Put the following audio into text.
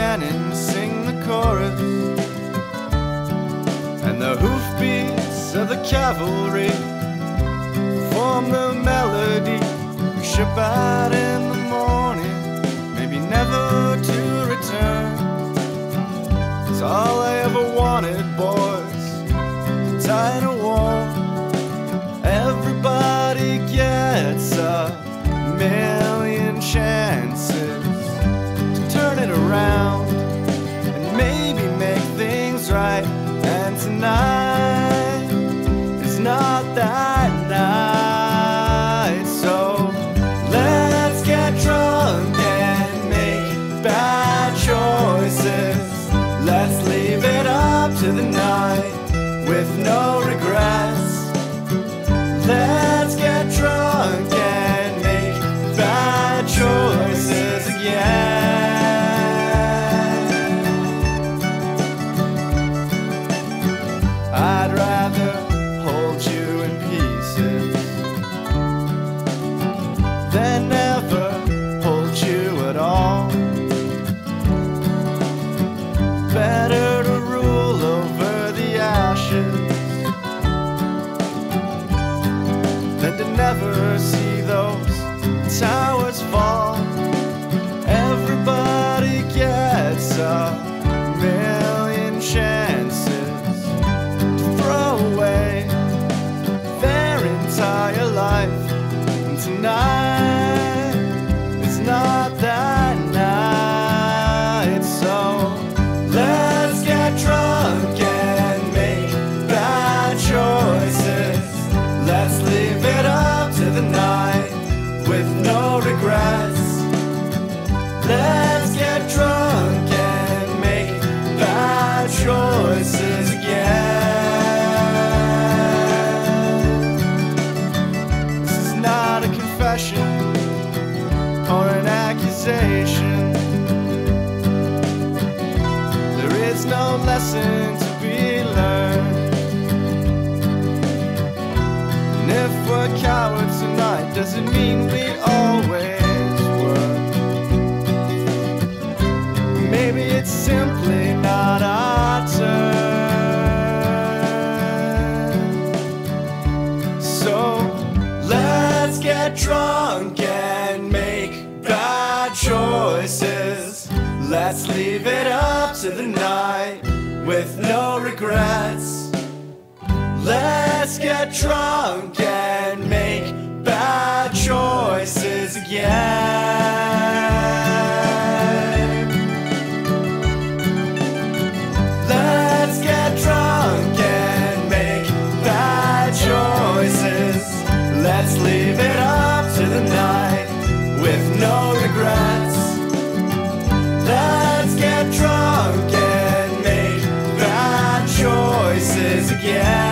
cannon sing the chorus, and the hoofbeats of the cavalry form the melody. We ship out in the morning, maybe never And tonight is not that lesson to be learned. And if we're cowards tonight, does it mean we always were? Maybe it's simply not our turn. So let's get drunk and make bad choices. Let's leave it up to the night with no regrets. Let's get drunk and make bad choices again. again.